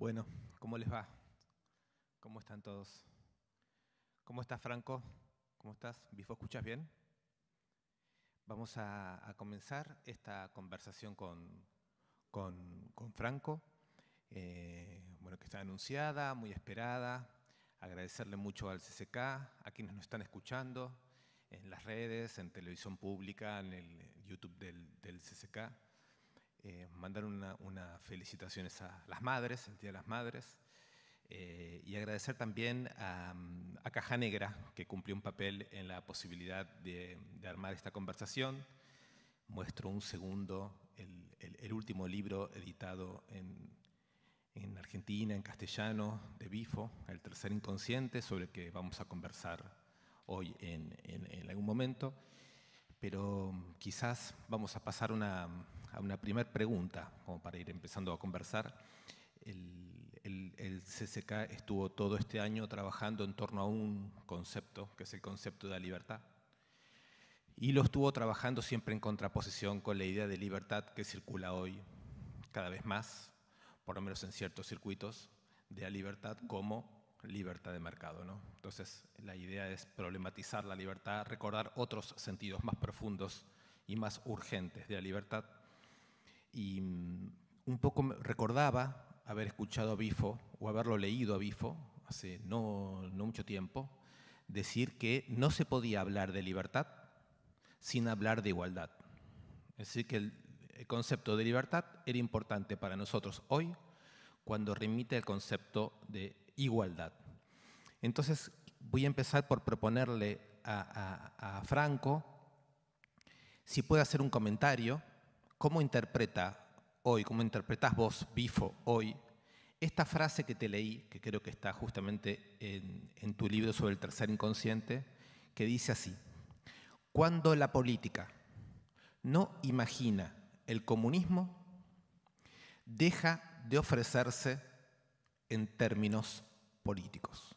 Bueno, ¿cómo les va? ¿Cómo están todos? ¿Cómo estás, Franco? ¿Cómo estás? ¿Bifo, escuchas bien? Vamos a, comenzar esta conversación con, Franco, eh, bueno, que está anunciada, muy esperada. Agradecerle mucho al CCK, a quienes nos están escuchando en las redes, en televisión pública, en el YouTube del, del CCK eh, mandar unas una felicitaciones a las madres, el Día de las Madres, eh, y agradecer también a, Caja Negra, que cumplió un papel en la posibilidad de, armar esta conversación. Muestro un segundo, el, último libro editado en, Argentina, en castellano, de Bifo, El tercer inconsciente, sobre el que vamos a conversar hoy en, en algún momento pero quizás vamos a pasar a una primera pregunta, como para ir empezando a conversar. El, CCK estuvo todo este año trabajando en torno a un concepto, que es el concepto de la libertad, y lo estuvo trabajando siempre en contraposición con la idea de libertad que circula hoy cada vez más, por lo menos en ciertos circuitos, de la libertad como libertad de mercado. ¿no? Entonces, la idea es problematizar la libertad, recordar otros sentidos más profundos y más urgentes de la libertad. Y mm, un poco recordaba haber escuchado a Bifo o haberlo leído a Bifo hace no, no mucho tiempo decir que no se podía hablar de libertad sin hablar de igualdad. Es decir, que el, concepto de libertad era importante para nosotros hoy cuando remite el concepto de igualdad. Entonces voy a empezar por proponerle a, Franco si puede hacer un comentario, cómo interpreta hoy, cómo interpretas vos, Bifo, hoy, esta frase que te leí, que creo que está justamente en, tu libro sobre el tercer inconsciente, que dice así, cuando la política no imagina el comunismo, deja de ofrecerse en términos políticos.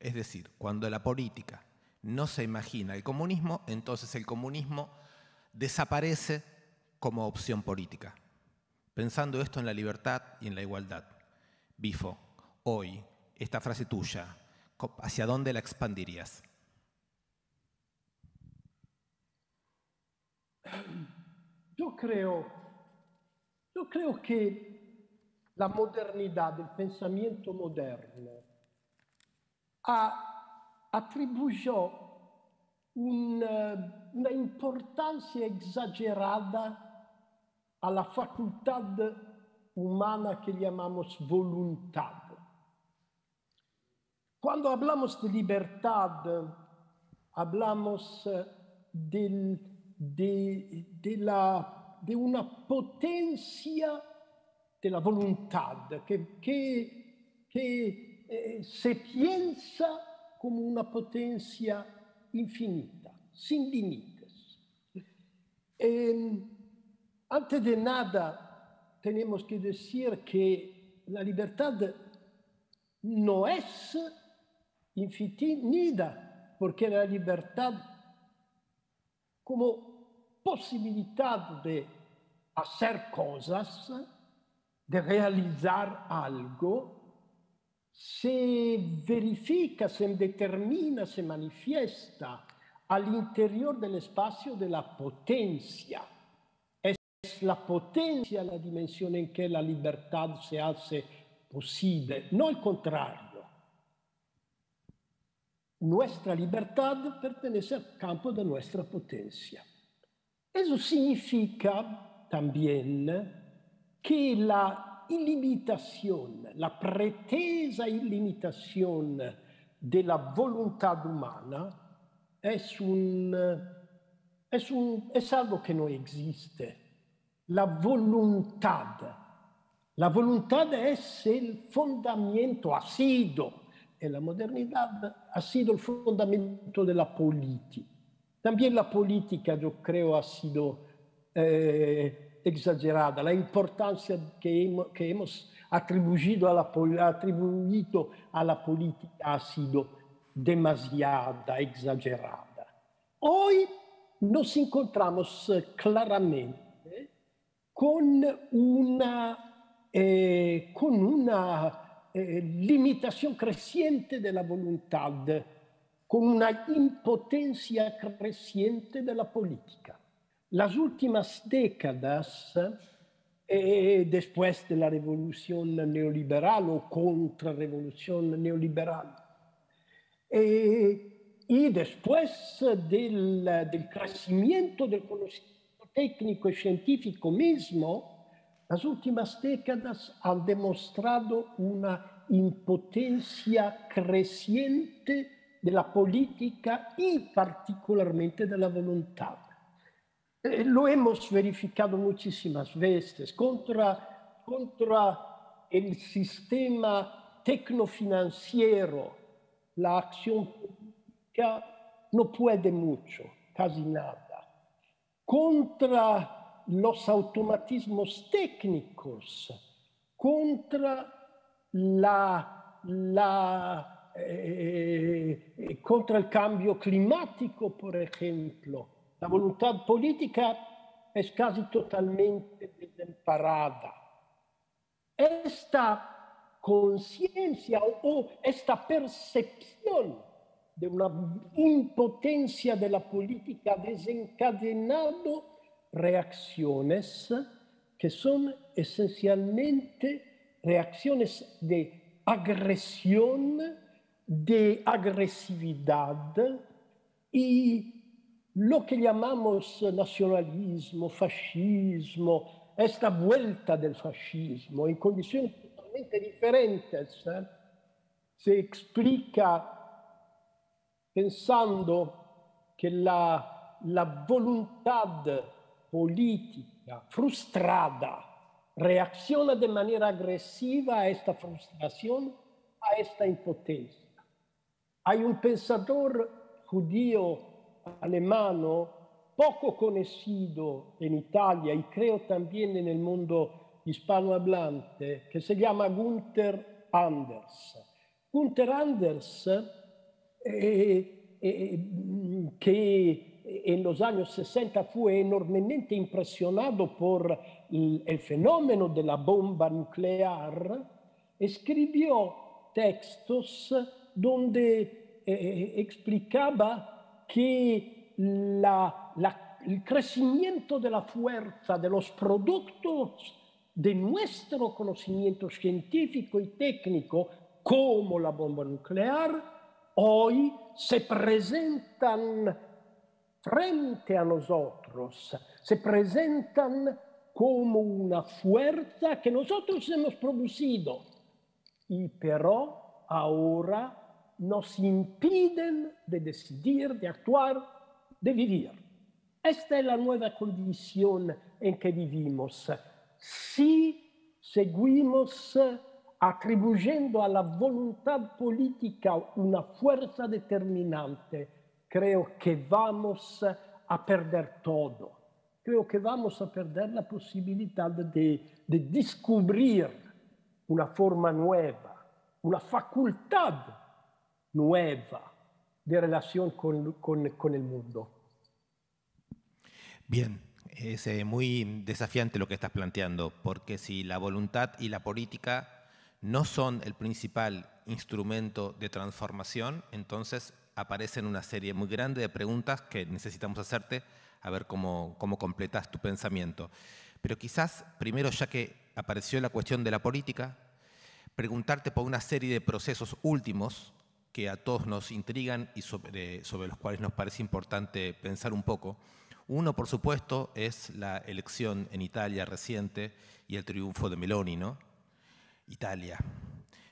Es decir, cuando la política no se imagina el comunismo, entonces el comunismo desaparece como opción política. Pensando esto en la libertad y en la igualdad. Bifo, hoy, esta frase tuya, ¿hacia dónde la expandirías? Yo creo, yo creo que la modernidad, el pensamiento moderno, attribuyó una, una importancia exagerada a la facultad humana que llamamos voluntad. Cuando hablamos de libertad, hablamos eh, del, de, de, la, de, una potencia de la voluntad que, que, que eh, se piensa como una potencia infinita, sin límites. Antes de nada, tenemos que decir que la libertad no es infinita, porque la libertad como posibilidad de hacer cosas, de realizar algo, se verifica, se determina, se manifiesta al interior del espacio de la potencia. Es la potencia la dimensión en que la libertad se hace posible, no el contrario. Nuestra libertad pertenece al campo de nuestra potencia. Eso significa también que la ilimitación, la pretesa ilimitación de la voluntad humana es, un, es, un, es algo que no existe. La voluntad. La voluntad es el fundamento, ha sido, en la modernidad, ha sido el fundamento de la política. También la política, yo creo, ha sido eh, exagerada, la importancia que hemos, que hemos atribuido, a la, ha sido demasiada, exagerada. Hoy nos encontramos claramente con una, eh, con una eh, limitación creciente de la con una impotencia creciente de la política. Las últimas décadas, eh, después de la revolución neoliberal o contra-revolución neoliberal, eh, y después del, del crecimiento del conocimiento técnico y científico mismo, las últimas décadas han demostrado una impotencia creciente de la política y particularmente de la lo hemos verificado muchísimas veces contra, contra sistema tecnofinanciero. La acción política no puede mucho, casi nada. Contra los automatismos técnicos, contra la, la eh, contra el cambio climático, por ejemplo. La voluntad política es casi totalmente desamparada. Esta conciencia o esta percepción de una impotencia de la política desencadenado reacciones que son esencialmente reacciones de agresión, de agresividad y lo que llamamos nacionalismo, fascismo, esta vuelta del fascismo en condiciones totalmente diferentes, ¿eh? se explica pensando que la, la voluntad política frustrada reacciona de manera agresiva a esta frustración, a esta impotencia. Hay un pensador judío alemano poco conocido en Italia y creo también en el hispanohablante que se llama Gunther Anders. Gunther Anders, eh, eh, que en los años 60 fue enormemente impresionado por el, fenómeno de la bomba nuclear, escribió textos donde eh, explicaba que el crecimiento de la fuerza de los productos de nuestro conocimiento científico y técnico, como la bomba nuclear, hoy se presentan frente a nosotros, se presentan como una fuerza que nosotros hemos producido y pero ahora nos impiden de decidir, de actuar, de vivir. Esta es la nueva condición en que vivimos. Si seguimos atribuyendo a la voluntad política una fuerza determinante, creo que vamos a perder todo. Creo que vamos a perder la posibilidad de, de descubrir una forma nueva, una facultad nueva de relación con el mundo. Bien, es eh, muy desafiante lo que estás planteando, porque si la voluntad y la política no son el principal instrumento de transformación, entonces aparecen una serie muy grande de preguntas que necesitamos hacerte a ver cómo, cómo completas tu pensamiento. Pero quizás primero, ya que apareció la cuestión de la política, preguntarte por una serie de procesos últimos que a todos nos intrigan y sobre, sobre los cuales nos parece importante pensar un poco. Uno, por supuesto, es la elección en Italia reciente y el triunfo de Meloni, ¿no? Italia.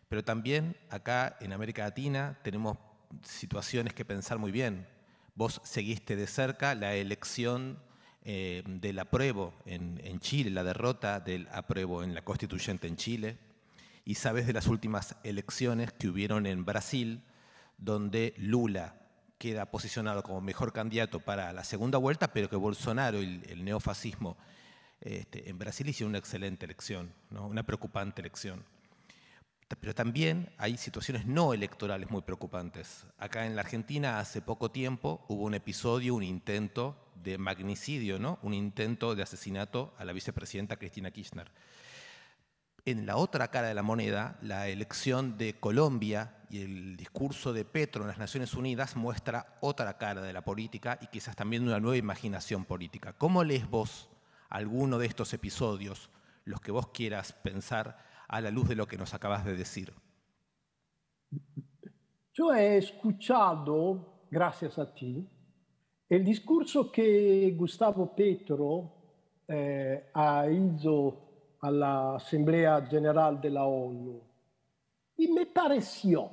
Pero también acá en América Latina tenemos situaciones que pensar muy bien. Vos seguiste de cerca la elección eh, del apruebo en, Chile, la derrota del apruebo en la constituyente en Chile, y sabes de las últimas elecciones que hubieron en Brasil, donde Lula queda posicionado como mejor candidato para la segunda vuelta, pero que Bolsonaro y el, neofascismo este, en Brasil hicieron una excelente elección, ¿no? una preocupante elección. Pero también hay situaciones no electorales muy preocupantes. Acá en la Argentina hace poco tiempo hubo un episodio, un intento de magnicidio, ¿no? un intento de asesinato a la vicepresidenta Cristina Kirchner. en la otra cara de la moneda, la elección de Colombia y el discurso de Petro en las Naciones Unidas muestra otra cara de la política y quizás también una nueva imaginación política. ¿Cómo lees vos alguno de estos episodios, los que vos quieras pensar a la luz de lo que nos acabas de decir? Yo he escuchado, gracias a ti, el discurso que Gustavo Petro eh, ha ido alla Assemblea General de la ONU. Y me pareció,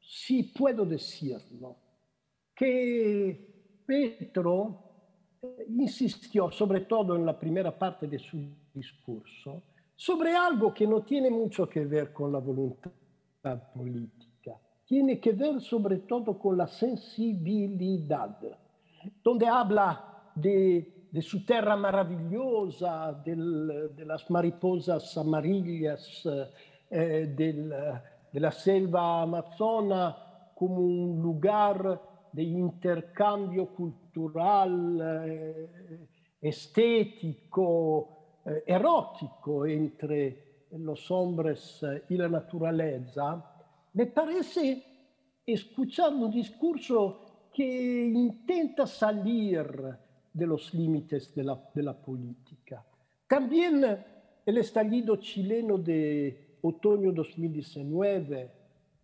si puedo decirlo, que Petro insistió, sobre todo en la primera parte de su discurso, sobre algo que no tiene mucho que ver con la voluntad política, tiene que ver sobre todo con la sensibilidad, donde habla de de su terra maravillosa, del, de las mariposas amarillas, eh, del, de la selva amazona como un lugar de intercambio cultural, eh, estético, eh, erótico entre los hombres y la naturaleza, me parece escuchar un discurso que intenta salir de los límites de la, de la política. También el estallido chileno de otoño 2019,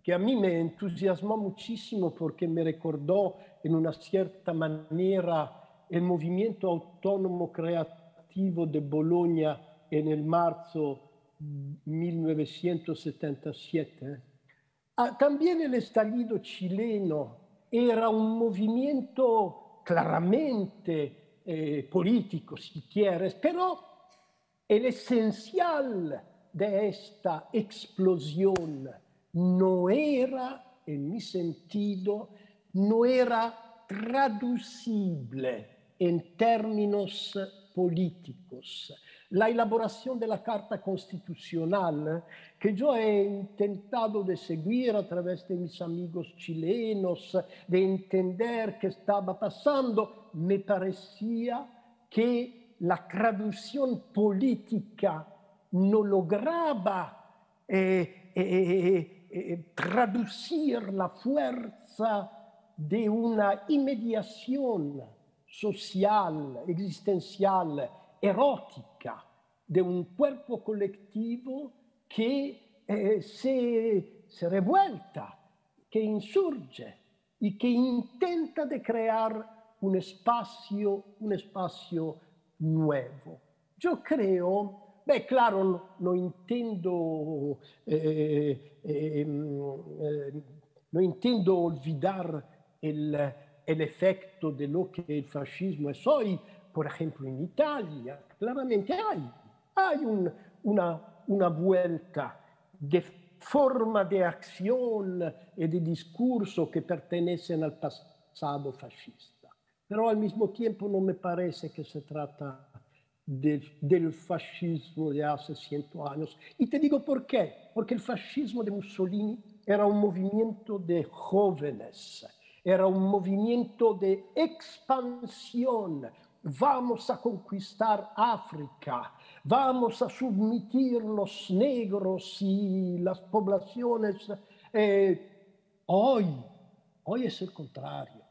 que a mí me entusiasmó muchísimo porque me recordó en una cierta manera el movimiento autónomo creativo de Bologna en el marzo 1977. Ah, también el estallido chileno era un movimiento claramente eh, político, si quieres, pero el esencial de esta explosión no era, en mi sentido, no era traducible en términos políticos. La elaboración de la Carta Constitucional, que yo he intentado de seguir a través de mis amigos chilenos, de entender qué estaba pasando, me parecía que la traducción política no lograba eh, eh, eh, traducir la fuerza de una inmediación social, existencial, erótica, de un cuerpo colectivo que se, se revuelta, que insurge y que intenta de crear un espacio, un espacio nuevo. Yo creo, beh, claro, no intendo, eh, eh, no intendo olvidar el, el efecto de lo que el fascismo es hoy, por ejemplo, en Italia, claramente hay, hay un, una, una vuelta de forma de acción y de discurso que pertenecen al pasado fascista. Pero al mismo tiempo no me parece que se trata de, del fascismo de hace ciento años. Y te digo por qué. Porque el fascismo de Mussolini era un movimiento de jóvenes, era un movimiento de expansión. Vamos a conquistar África, vamos a submitir los negros y las poblaciones. Eh, hoy, hoy es el contrario.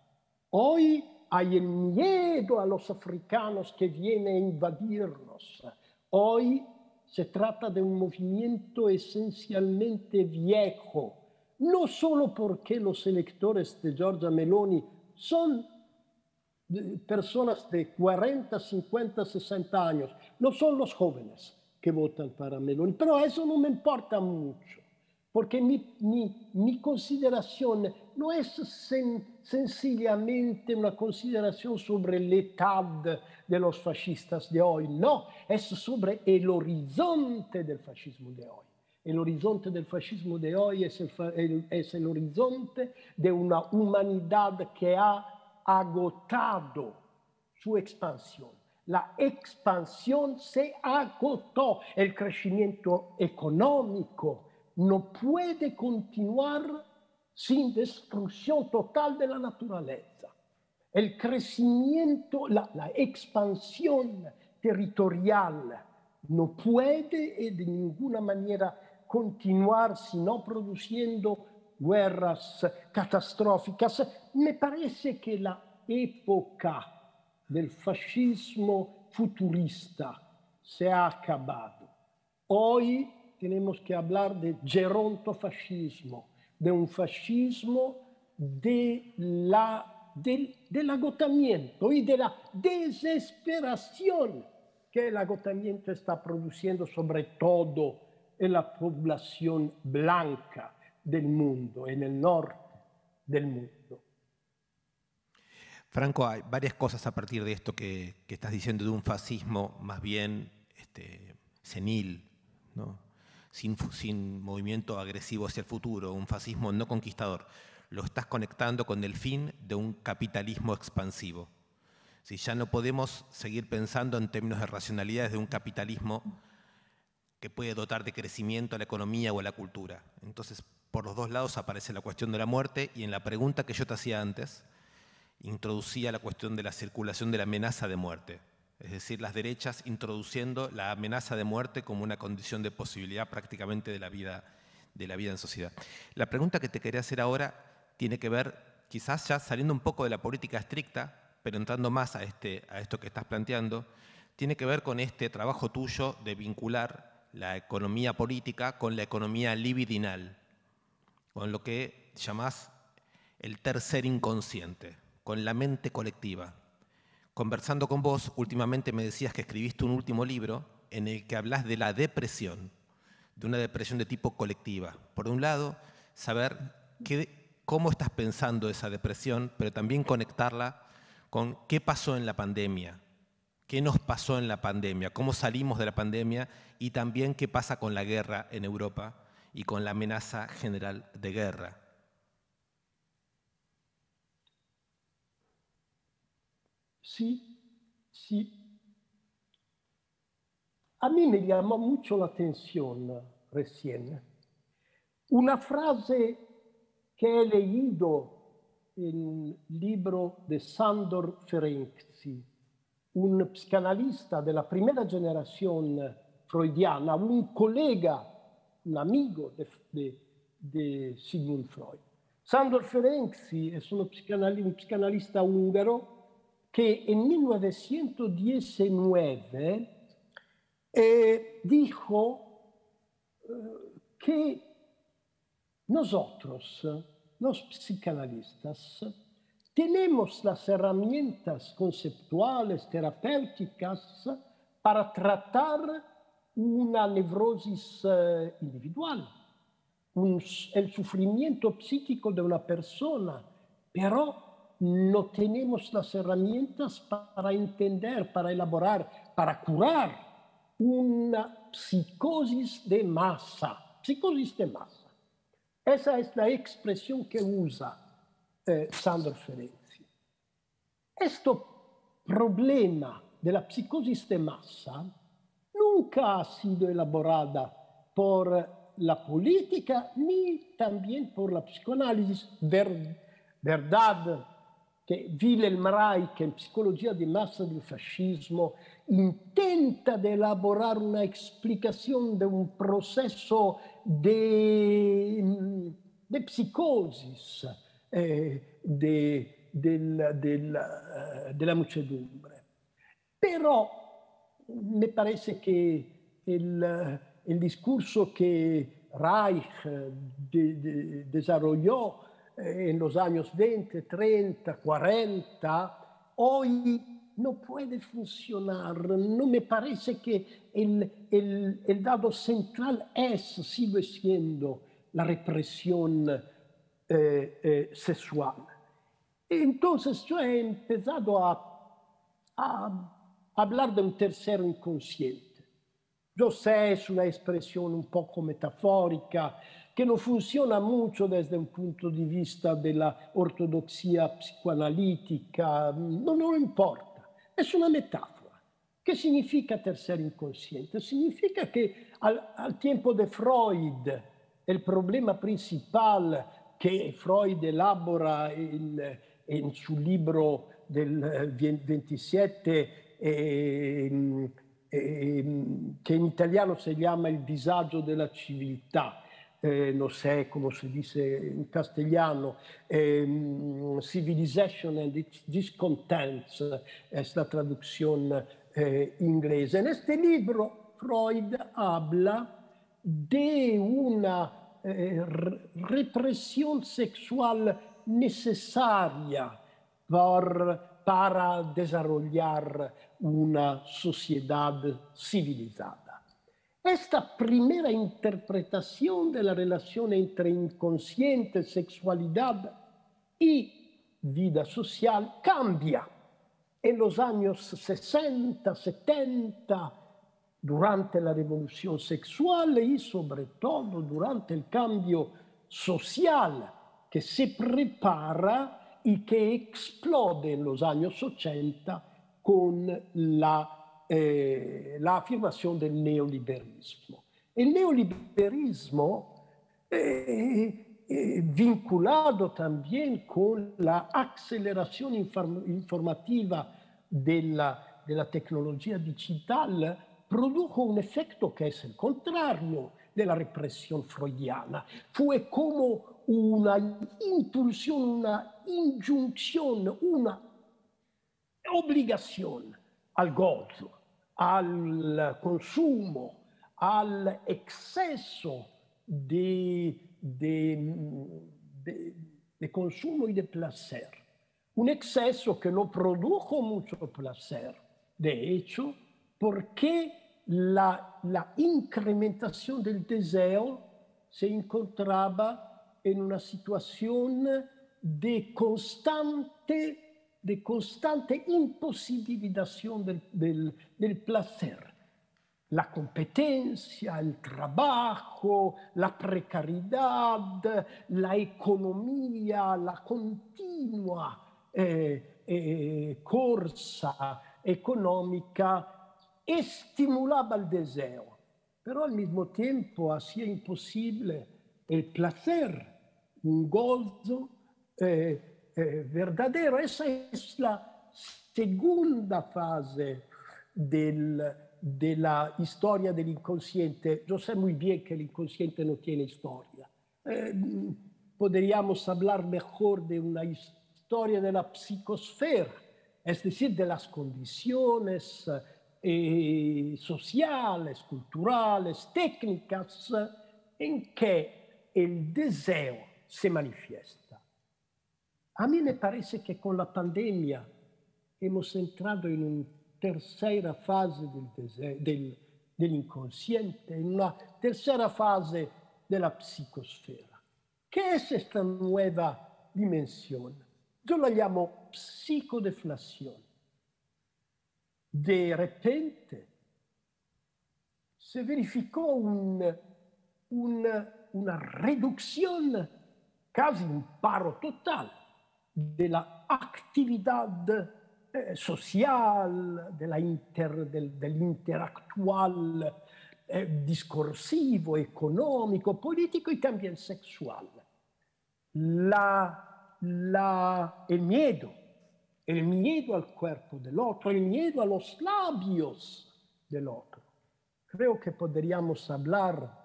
Hoy hay el miedo a los africanos que viene a invadirnos. Hoy se trata de un movimiento esencialmente viejo, no solo porque los electores de Giorgia Meloni son personas de 40, 50, 60 años, no son los jóvenes que votan para Meloni, pero eso no me importa mucho, porque mi, consideración no es sen, sencillamente una consideración sobre la edad de los fascistas de hoy, no, es sobre el horizonte del fascismo de hoy. El horizonte del fascismo de hoy es el, es horizonte de una humanidad que ha agotado su expansión. La expansión se agotó, el crecimiento económico no puede continuar sin destrucción total de la naturaleza. El crecimiento, la, la expansión territorial no puede y de ninguna manera continuar sino produciendo guerras catastróficas. Me parece que la época del fascismo futurista se ha acabado. Hoy tenemos que hablar de gerontofascismo, de un fascismo de la, del, del agotamiento y de la desesperación que el agotamiento está produciendo sobre todo en la población blanca del mundo, en el norte del mundo. Franco, hay varias cosas a partir de esto que, que estás diciendo de un fascismo más bien este, senil, sin, sin movimiento agresivo hacia el futuro, un fascismo no conquistador. Lo estás conectando con el fin de un capitalismo expansivo. Si ya no podemos seguir pensando en términos de racionalidades de un capitalismo que puede dotar de crecimiento a la economía o a la cultura. Entonces, por los dos lados aparece la cuestión de la muerte y en la pregunta que yo te hacía antes, introducía la cuestión de la circulación de la amenaza de muerte es decir, las derechas introduciendo la amenaza de muerte como una condición de posibilidad prácticamente de la vida, de la vida en sociedad. La pregunta que te quería hacer ahora tiene que ver, quizás ya saliendo un poco de la política estricta, pero entrando más a, este, a esto que estás planteando, tiene que ver con este trabajo tuyo de vincular la economía política con la economía libidinal, con lo que llamás el tercer inconsciente, con la mente colectiva conversando con vos, últimamente me decías que escribiste un último libro en el que hablas de la depresión, de una depresión de tipo colectiva. Por un lado, saber cómo estás pensando esa depresión, pero también conectarla con qué pasó en la pandemia, qué nos pasó en la pandemia, cómo salimos de la pandemia y también qué pasa con la guerra en Europa y con la amenaza general de guerra. Sí, sí. A mí me llamó mucho la atención recién una frase que he leído en el libro de Sandor Ferenczi, un psicanalista de la primera generación freudiana, un colega, un de, de Sigmund Freud. Sandor Ferenczi es un psicanalista, un psicanalista húngaro que en 1919 eh, dijo eh, que nosotros, los psicanalistas, tenemos las herramientas conceptuales, terapéuticas, para tratar una neurosis eh, individual, el sufrimiento psíquico de una persona, pero no tenemos las herramientas para entender, para elaborar, para curar una psicosis de masa. Psicosis de masa. Esa es la expresión que usa eh, Sandor Ferenczi. Este problema de la psicosis de masa nunca ha sido elaborada por la política ni también por la psicoanálisis. Ver, verdad che Wilhelm Reich, in Psicologia di massa del fascismo, intenta di elaborare una explicación de un processo de, de psicosis eh, de, del, del, uh, della muchedumbre. Però mi pare che il, il discorso che Reich de, de, desarrolló en los años 20, 30, 40, hoy no puede funcionar. No me parece que el, el, el dado central es, sigue la represión eh, eh, sexual. Entonces yo he empezado a, a hablar de un tercero inconsciente. Yo sé, es una expresión un poco metafórica, que no funciona mucho desde un punto di vista della ortodoxia psicoanalítica, no, no importa, es una metáfora. ¿Qué significa tercer inconsciente? Significa que al, al tiempo de Freud, el problema principal che Freud elabora in, in sul libro del 27 eh, eh, che in italiano si chiama il disagio della civiltà, eh, non so come si dice in castellano, eh, Civilization and Discontents è la traduzione eh, inglese. In questo libro Freud habla di una eh, represión sexual necesaria por, para desarrollar una sociedad civilizada. Esta primera interpretación de la relación entre inconsciente, sexualidad y vida social cambia en los años 60, 70, durante la revolución sexual y sobre todo durante el cambio social que se prepara que explode en los años 80 con la eh, la afirmación del neoliberismo. El neoliberismo eh, eh, vinculado también con la aceleración inform informativa de la, de la tecnología digital, produjo un efecto que es el contrario de la represión freudiana. Fue como una impulsión, una injunción, una obligación al gozo, al consumo, al exceso de, de, de, de, consumo y de placer. Un exceso que no produjo mucho placer, de hecho, porque la, la incrementación del deseo se encontraba en una situación de constante de constante imposibilitación del, del, del placer. La competencia, el trabajo, la precariedad, la economía, la continua eh, eh, corsa económica estimulaba el deseo, pero al mismo tiempo hacía imposible el placer, un gozo eh, eh, verdadero. Esa es la segunda fase del, de la historia del inconsciente. Yo sé muy bien que inconsciente no tiene historia. Eh, podríamos hablar mejor de una historia de la psicosfera, es decir, de las condiciones eh, sociales, culturales, técnicas en que el deseo se manifiesta. A mí me parece que con la pandemia hemos entrado en una tercera fase del, del, del inconsciente, en una tercera fase de la psicosfera. ¿Qué es esta nueva dimensión? Yo la llamo psicodeflación. De repente se verificó un, una, una reducción, casi un paro total de la actividad eh, social, de inter, del, del, interactual eh, discorsivo, económico, político y también sexual. La, la, el miedo, el miedo al cuerpo del otro, el miedo a los labios del otro. Creo que podríamos hablar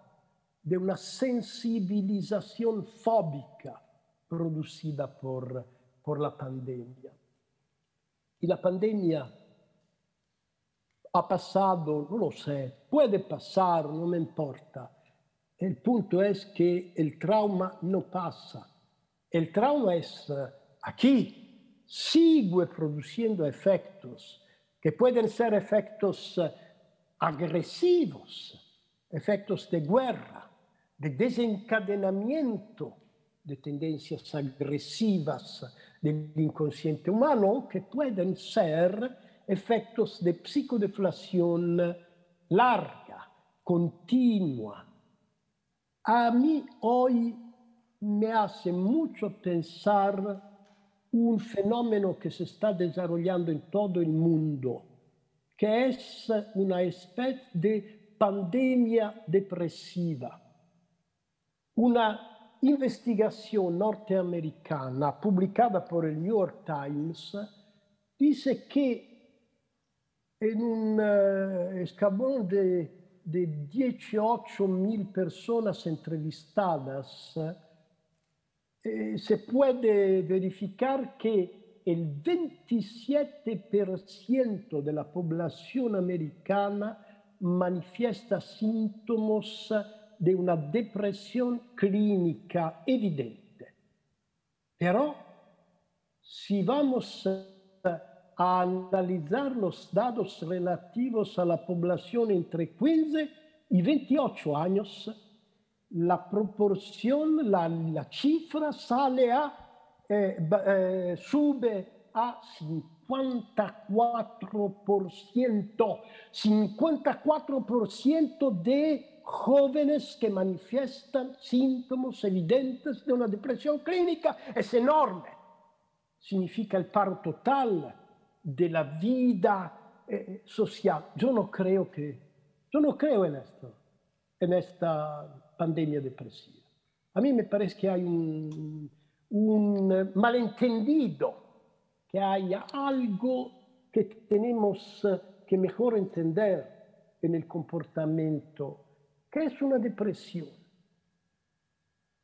de una sensibilización fóbica producida por por la pandemia. Y la pandemia ha pasado, no lo sé, puede pasar, no me importa. El punto es que el trauma no pasa. El trauma es eh, aquí, sigue produciendo efectos que pueden ser efectos eh, agresivos, efectos de guerra, de desencadenamiento de tendencias agresivas del inconsciente humano que pueden ser efectos de psicodeflación larga, continua. A mí hoy me hace mucho pensar un fenómeno que se está desarrollando en todo el mundo, que es una especie de pandemia depresiva, una investigación norteamericana publicada por el New York Times dice que en un uh, escabón de, de 18 mil personas entrevistadas, eh, se puede verificar que el 27% de la población americana manifiesta síntomas de una depresión clínica evidente. Pero si vamos a analizar los datos relativos a la población entre 15 y 28 años, la proporción, la, la cifra sale a, eh, eh, sube a 54%. 54% de jóvenes que manifiestan síntomas evidentes de una depresión clínica es enorme. Significa el paro total de la vida eh, social. Yo no creo que, yo no creo en esto, en esta pandemia depresiva. A mí me parece que hay un, malentendido, que hay algo que tenemos que mejor entender en el comportamiento, que es una depresión.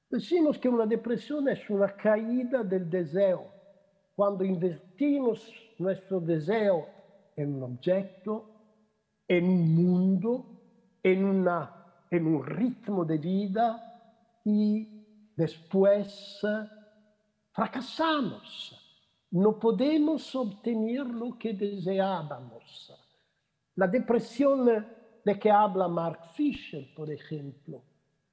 Decimos que una depresión es una caída del deseo. Cuando invertimos nuestro deseo en un objeto, en un mundo, en una en un ritmo de vida y después fracasamos. No podemos obtener lo que deseábamos. La depresión de que habla Mark Fisher, por ejemplo,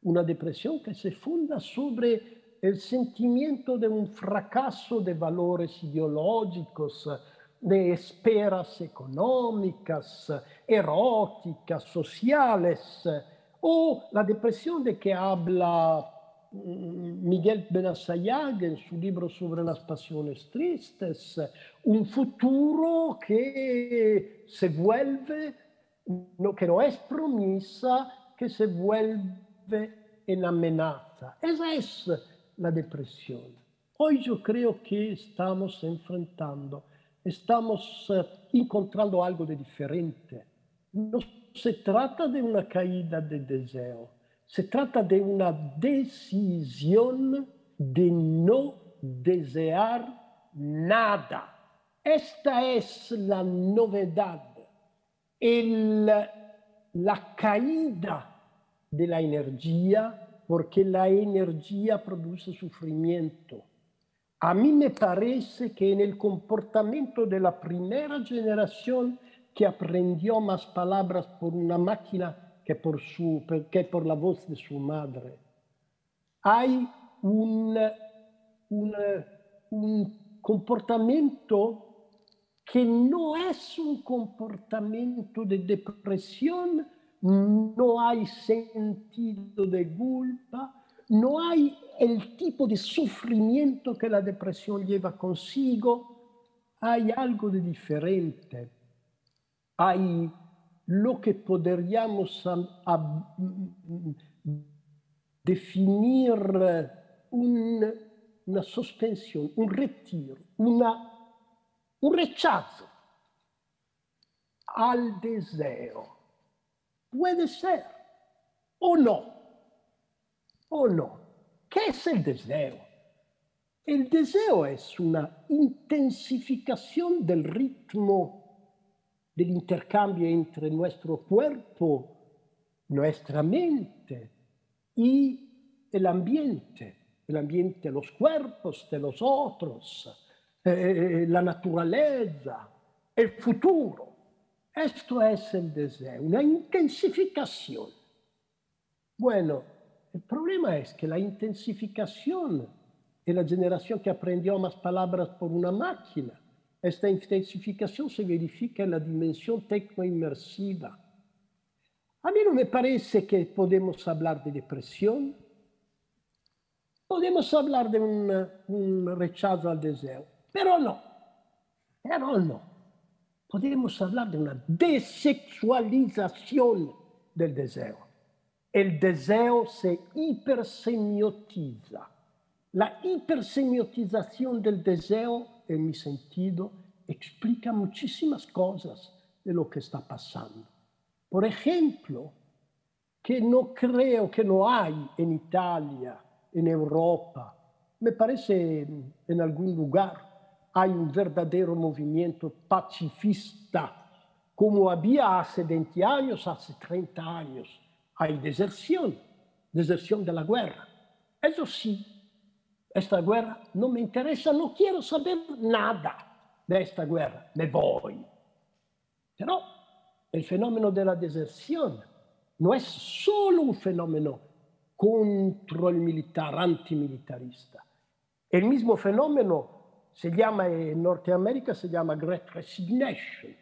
una depresión que se funda sobre el sentimiento de un fracaso de valores ideológicos, de esperas económicas, eróticas, sociales, o la depresión de que habla mm, Miguel Benasayag en su libro sobre las pasiones tristes, un futuro que se vuelve, no, que no es promesa, que se vuelve en amenaza. Esa es la depresión. Hoy yo creo que estamos enfrentando, estamos eh, encontrando algo de diferente. Nos se trata de una caída de deseo, se trata de una decisión de no desear nada. Esta es la novedad, el, la caída de la energía, porque la energía produce sufrimiento. A mí me parece que en el comportamiento de la primera generación que aprendió más palabras por una máquina que por, su, que por la voz de su madre. Hay un, un, un comportamiento que no es un comportamiento de depresión, no hay sentido de culpa, no hay el tipo de sufrimiento que la depresión lleva consigo, hay algo de diferente hay lo que podríamos a, a, definir un, una sospensión, un retiro, una, un rechazo al deseo. Puede ser o no, o no. ¿Qué es el deseo? El deseo es una intensificación del ritmo del intercambio entre nuestro cuerpo, nuestra mente y el ambiente, el ambiente, los cuerpos de los otros, eh, la naturaleza, el futuro. Esto es el deseo, una intensificación. Bueno, el problema es que la intensificación es la generación que aprendió más palabras por una máquina esta intensificación se verifica en la dimensión tecno-inmersiva. A mí no me parece que podemos hablar de depresión. Podemos hablar de un, un rechazo al deseo, pero no, pero no. Podemos hablar de una desexualización del deseo. El deseo se hipersemiotiza. La hipersemiotización del deseo en mi sentido, explica muchísimas cosas de lo que está pasando. Por ejemplo, que no creo que no hay en Italia, en Europa, me parece en algún lugar, hay un verdadero movimiento pacifista, como había hace 20 años, hace 30 años. Hay deserción, deserción de la guerra. Eso sí, esta guerra no me interesa, no quiero saber nada de esta guerra, me voy. Pero el fenómeno de la deserción no es solo un fenómeno contra el militar, antimilitarista. El mismo fenómeno se llama en Norteamérica, se llama Great Resignation,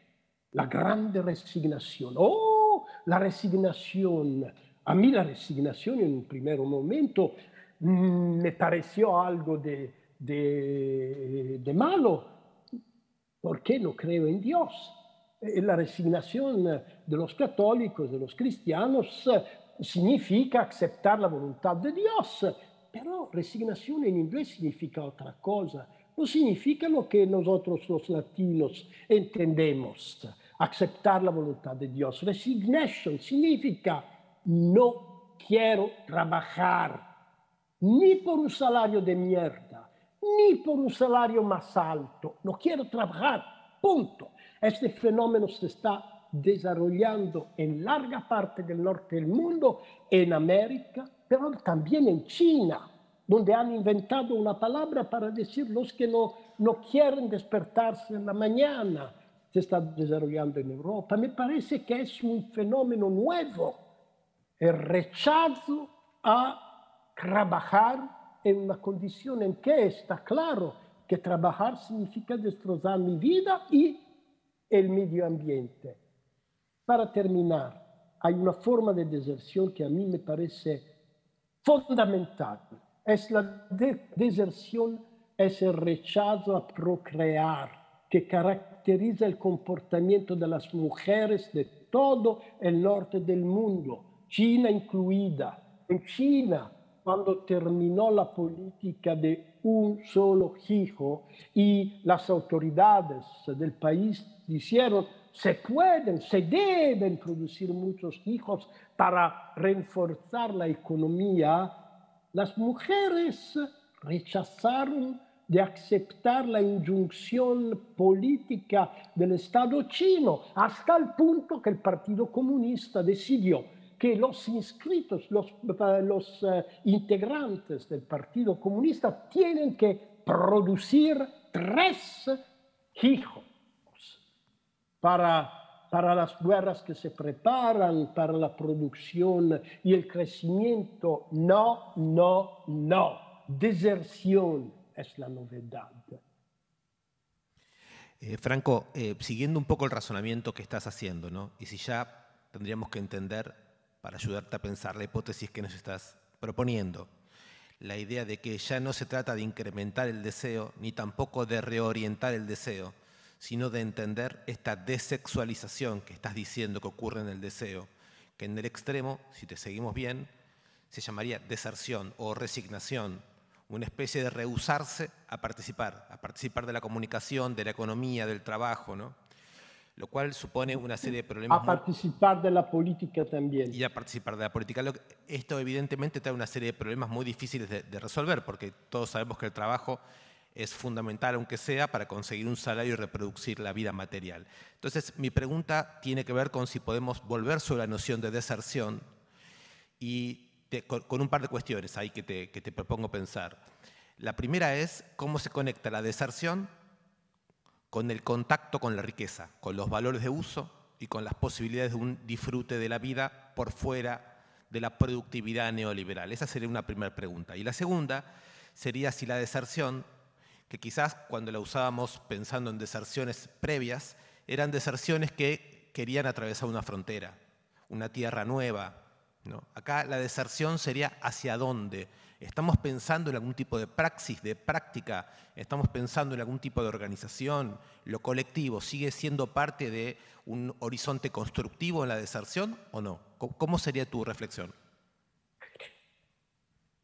la grande resignación. Oh, la resignación. A mí la resignación en un primer momento me pareció algo de, de, malo, porque no creo en Dios. Eh, la resignación de los católicos, de los cristianos, significa aceptar la voluntad de Dios. Pero resignación en inglés significa otra cosa no significa lo que nosotros los latinos entendemos, aceptar la voluntad de Dios. Resignation significa no quiero trabajar ni por un salario de mierda, ni por un salario más alto. No quiero trabajar, punto. Este fenómeno se está desarrollando en larga parte del norte del mundo, en América, pero también en China donde han inventado una palabra para decir los que no, no quieren despertarse en la mañana. Se está desarrollando en Europa. Me parece que es un fenómeno nuevo, el rechazo a trabajar en una condición en que está claro que trabajar significa destrozar mi vida y el medio ambiente. Para terminar, hay una forma de deserción que a mí me parece fundamental es la deserción, es el rechazo a procrear que caracteriza el comportamiento de las mujeres de todo el norte del mundo, China incluida. En China, cuando terminó la política de un solo hijo y las autoridades del país dijeron, se pueden, se deben producir muchos hijos para reforzar la economía, las mujeres rechazaron de aceptar la injunción política del Estado chino hasta el punto que el Partido Comunista decidió que los inscritos, los, los uh, integrantes del Partido Comunista tienen que producir tres hijos para para las guerras que se preparan, para la producción y el crecimiento. No, no, no. Deserción es la novedad. Eh, Franco, eh, siguiendo un poco el razonamiento que estás haciendo, ¿no? Y si ya tendríamos que entender, para ayudarte a pensar la hipótesis que nos estás proponiendo, la idea de que ya no se trata de incrementar el deseo, ni tampoco de reorientar el deseo, sino de entender esta desexualización que estás diciendo que ocurre en el deseo, que en el extremo, si te seguimos bien, se llamaría deserción o resignación, una especie de rehusarse a participar, a participar de la comunicación, de la economía, del trabajo, ¿no? Lo cual supone una serie de problemas. A participar de la política también. Y a participar de la política. Esto evidentemente trae una serie de problemas muy difíciles de resolver, porque todos sabemos que el trabajo es fundamental, aunque sea, para conseguir un salario y reproducir la vida material. Entonces, mi pregunta tiene que ver con si podemos volver sobre la noción de deserción y con, un par de cuestiones ahí que te, que te propongo pensar. La primera es cómo se conecta la deserción con el contacto con la riqueza, con los valores de uso y con las posibilidades de un disfrute de la vida por fuera de la productividad neoliberal. Esa sería una primera pregunta. Y la segunda sería si la deserción que quizás cuando la usábamos pensando en deserciones previas, eran deserciones que querían atravesar una frontera, una tierra nueva. ¿No? Acá la deserción sería hacia dónde. Estamos pensando en algún tipo de praxis, de práctica, estamos pensando en algún tipo de organización, lo colectivo sigue siendo parte de un horizonte constructivo en la deserción o no? ¿Cómo sería tu reflexión?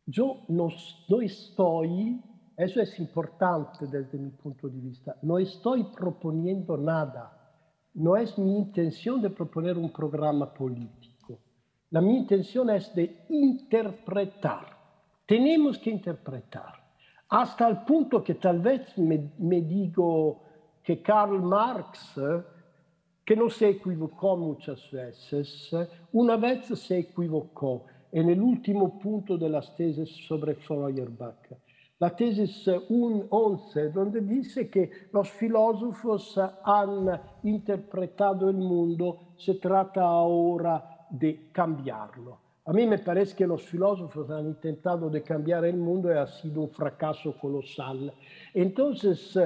Yo no, no estoy Eso es importante desde mi punto de vista. No estoy proponiendo nada, no es mi intención de proponer un programa político. La mi intención es de interpretar. Tenemos que interpretar. Hasta el punto que tal vez me, me digo que Karl Marx, que no se equivocó muchas veces, una vez se equivocó en el último punto de las tesis sobre Feuerbach la tesis 11, donde dice que los filósofos han interpretado el mundo, se trata ahora de cambiarlo. A mí me parece que los filósofos han intentado de cambiar el mundo y ha sido un fracaso colosal. Entonces,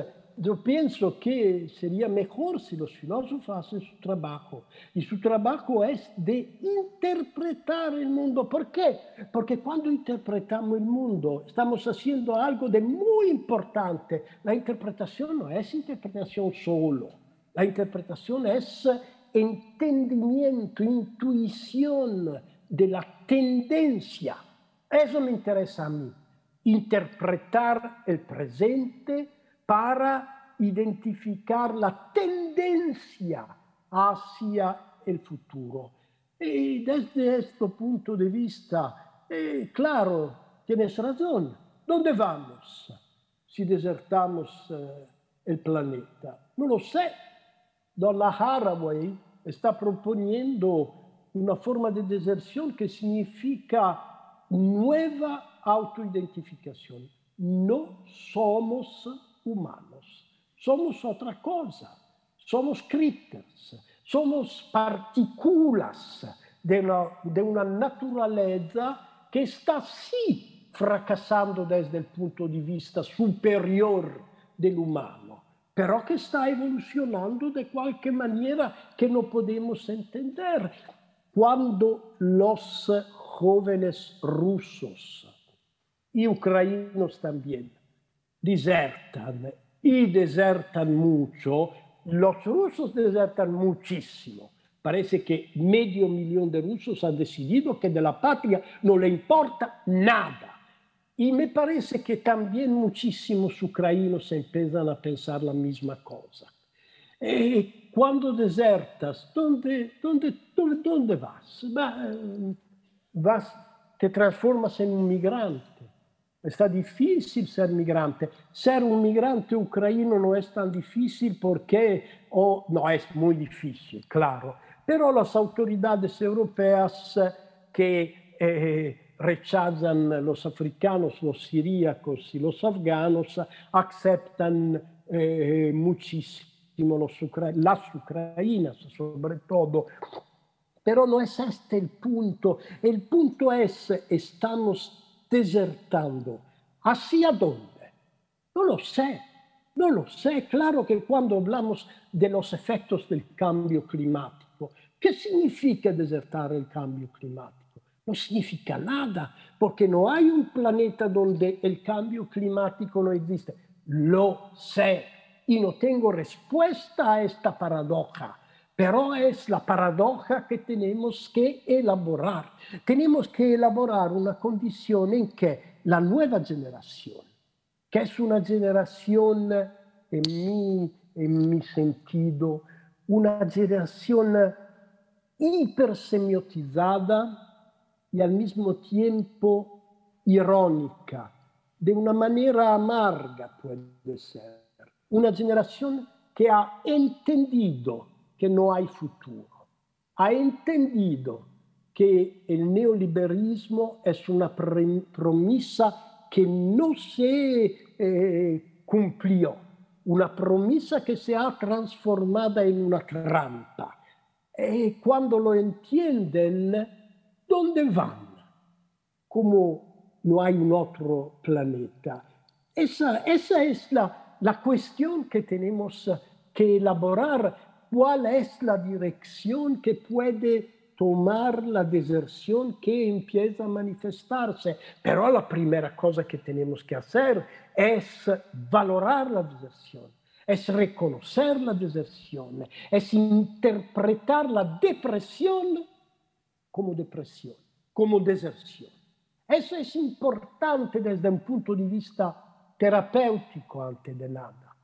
yo pienso que sería mejor si los filósofos hacen su trabajo. Y su trabajo es de interpretar el mundo. ¿Por qué? Porque cuando interpretamos el mundo, estamos haciendo algo de muy importante. La interpretación no es interpretación solo. La interpretación es entendimiento, intuición de la tendencia. Eso me interesa a mí. Interpretar el presente para identificar la tendencia hacia el futuro. Y desde este punto de vista, eh, claro, tienes razón. ¿Dónde vamos si desertamos eh, el planeta? No lo sé. Donna Haraway está proponiendo una forma de deserción que significa nueva autoidentificación. No somos humanos. Somos otra cosa. Somos critters. Somos partículas de una naturaleza que está sí fracasando desde el punto de vista superior del humano, pero que está evolucionando de cualquier manera que no podemos entender. Cuando los jóvenes rusos y ucranianos también desertan y desertan mucho, los rusos desertan muchísimo. Parece que medio millón de rusos han decidido que de la patria no le importa nada. Y me parece que también muchísimos ucranianos empiezan a pensar la misma cosa. Y cuando desertas, ¿dónde, dónde, dónde, dónde vas? vas? Te transformas en un migrante Está difícil ser migrante. Ser un migrante ucraniano no es tan difícil porque, o no es muy difícil, claro, pero las autoridades europeas que eh, rechazan los africanos, los siríacos y los afganos, aceptan eh, muchísimo los las ucranianas, sobre todo. Pero no es este el punto. El punto es, estamos desertando. ¿Hacia dónde? No lo sé, no lo sé. Claro que cuando hablamos de los efectos del cambio climático, ¿qué significa desertar el cambio climático? No significa nada, porque no hay un planeta donde el cambio climático no existe. Lo sé y no tengo respuesta a esta paradoja. Pero es la paradoja que tenemos que elaborar. Tenemos que elaborar una condición en que la nueva generación, que es una generación en mi, en mi sentido, una generación hipersemiotizada y al mismo tiempo irónica, de una manera amarga puede ser, una generación que ha entendido que no hay futuro. Ha entendido que el neoliberalismo es una promesa que no se eh, cumplió, una promesa que se ha transformado en una trampa. Y cuando lo entienden, ¿dónde van? Como no hay un otro planeta. Esa, esa es la, la cuestión que tenemos que elaborar cuál es la dirección que puede tomar la deserción que empieza a manifestarse. Pero la primera cosa que tenemos que hacer es valorar la deserción, es reconocer la deserción, es interpretar la depresión como depresión, como deserción. Eso es importante desde un punto de vista terapéutico antes de nada.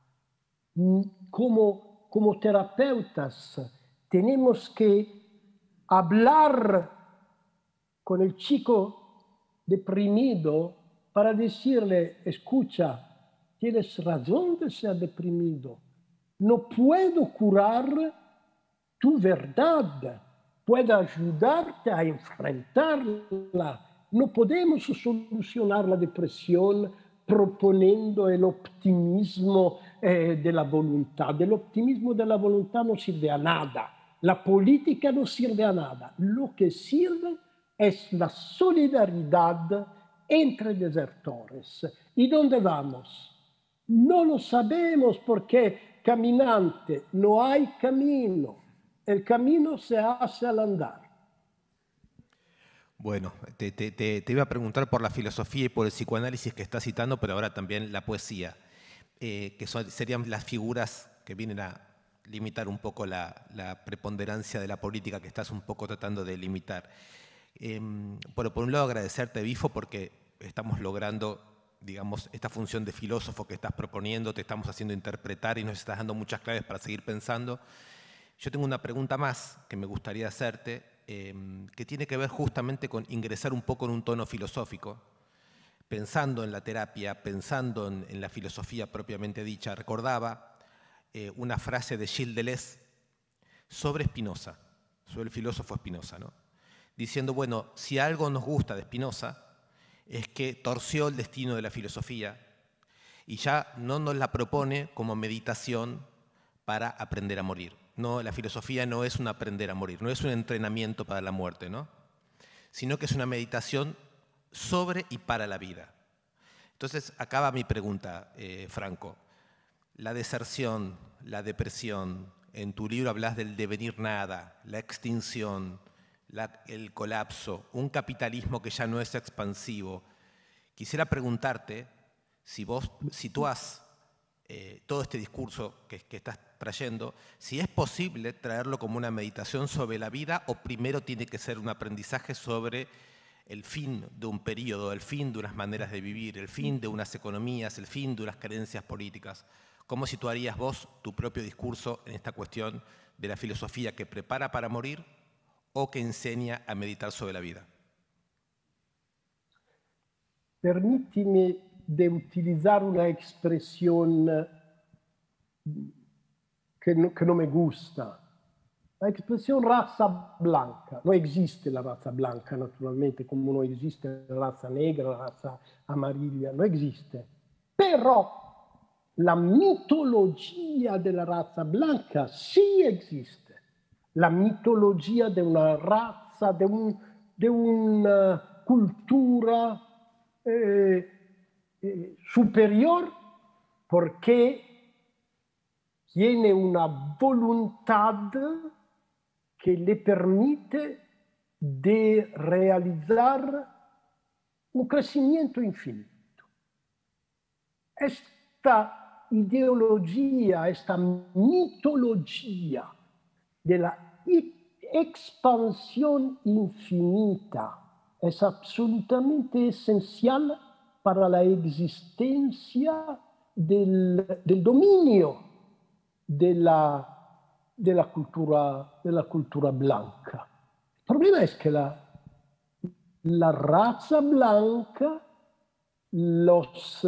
Como como terapeutas tenemos que hablar con el chico deprimido para decirle, escucha, tienes razón de ser deprimido, no puedo curar tu verdad, puedo ayudarte a enfrentarla. No podemos solucionar la depresión proponiendo el optimismo eh, de la voluntad. El optimismo de la voluntad no sirve a nada. La política no sirve a nada. Lo que sirve es la solidaridad entre desertores. ¿Y dónde vamos? No lo sabemos porque caminante no hay camino. El camino se hace al andar. Bueno, te, iba a preguntar por la filosofía y por el psicoanálisis que estás citando, pero ahora también la poesía, eh, que serían las figuras que vienen a limitar un poco la, preponderancia de la política que estás un poco tratando de limitar. Bueno, por un lado agradecerte, Bifo, porque estamos logrando, digamos, esta función de filósofo que estás proponiendo, te estamos haciendo interpretar y nos estás dando muchas claves para seguir pensando. Yo tengo una pregunta más que me gustaría hacerte, em, que tiene que ver justamente con ingresar un poco en un tono filosófico, pensando en la terapia, pensando en, la filosofía propiamente dicha. Recordaba eh, una frase de Gilles Deleuze sobre Spinoza, sobre el filósofo Spinoza, ¿no? diciendo, bueno, si algo nos gusta de Spinoza, es que torció el destino de la filosofía y ya no nos la propone como meditación para aprender a morir. No, la filosofía no es un aprender a morir, no es un entrenamiento para la muerte, ¿no? sino que es una meditación sobre y para la vida. Entonces, acaba mi pregunta, eh, Franco. La deserción, la depresión, en tu libro hablas del devenir nada, la extinción, el colapso, un capitalismo que ya no es expansivo. Quisiera preguntarte si vos situás eh, todo este discurso que, que, estás trayendo, si es posible traerlo como una meditación sobre la vida o primero tiene que ser un aprendizaje sobre el fin de un periodo, el fin de unas maneras de vivir, el fin de unas economías, el fin de unas creencias políticas. ¿Cómo situarías vos tu propio discurso en esta cuestión de la filosofía que prepara para morir o que enseña a meditar sobre la vida? Permíteme de utilizar una expresión que no, que no me gusta. La expresión blanca. No existe la raza blanca, naturalmente, como no existe la raza negra, la raza amarilla, no existe. Però la mitologia della razza blanca sì esiste la mitología de una raza, de, un, una cultura eh, eh, superior, porque tiene una voluntad que le permite de realizar un crecimiento infinito. Esta ideología, esta mitología de la infinita es absolutamente esencial para la existencia del, dominio de la, de, la cultura, de la cultura blanca. El problema es que la, la raza blanca, los,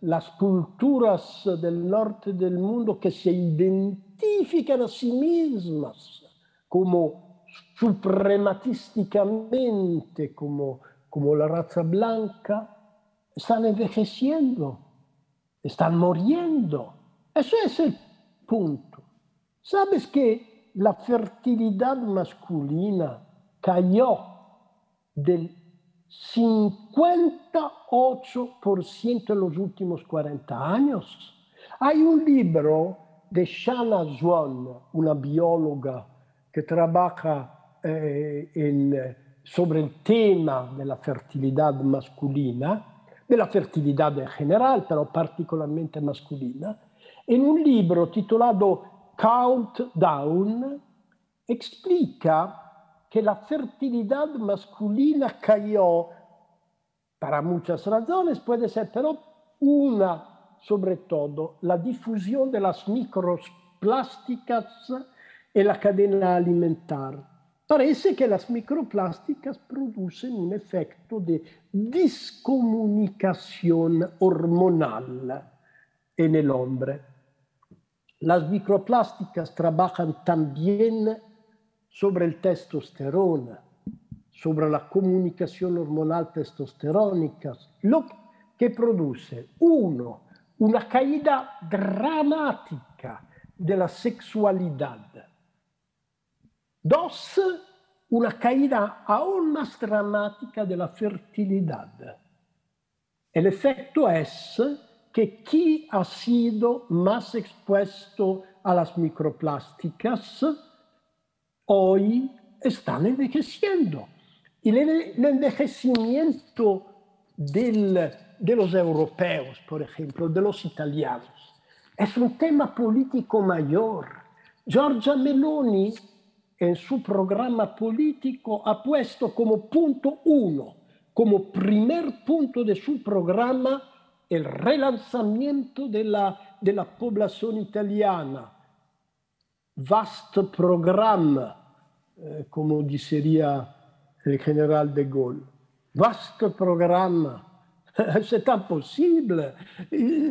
las culturas del norte del mundo que se identifican a sí mismas como suprematísticamente como, como la raza blanca, están envejeciendo, están muriendo. Eso es el punto. ¿Sabes que la fertilidad masculina cayó del 58% en los últimos 40 años? Hay un libro de Shanna Swan, una bióloga que trabaja eh, en, sobre el tema de la fertilidad masculina, de la fertilidad en general, pero particularmente masculina, en un libro titulado Countdown, explica que la fertilidad masculina cayó para muchas razones, puede ser pero una sobre todo la difusión de las micros microplásticas la cadena alimentar. Parece que las microplásticas producen un efecto de discomunicación hormonal en. Las microplásticas trabajan también sobre el testosterona, sobre la comunicación hormonal testosterónica, lo que produce, uno, una caída dramática de la sexualidad. Dos, una caída aún más dramática de la fertilidad. El efecto es que quien ha sido más expuesto a las microplásticas hoy están envejeciendo. Y el envejecimiento de los europeos, por ejemplo, de los italianos. Es un tema político mayor. Giorgia Meloni en su programa político ha puesto como punto uno, como primer punto de su programa, el relanzamiento de la, de italiana. Vasto programa, eh, como diría el general de Gaulle. Vasto programa c'est imposible.